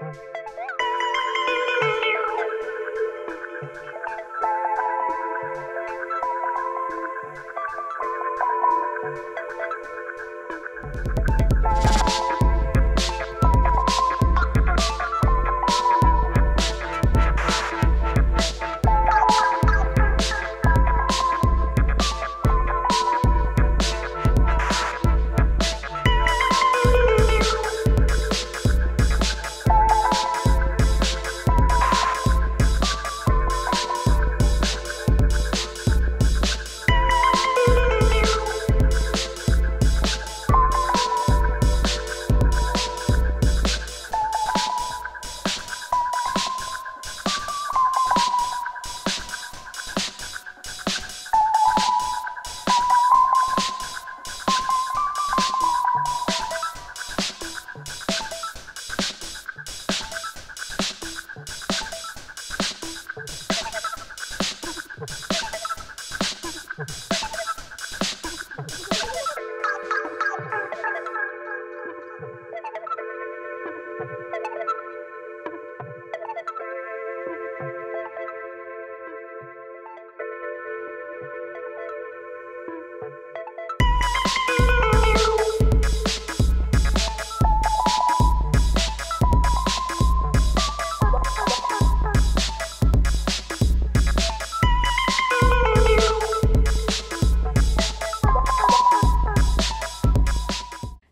Thank mm-hmm. you.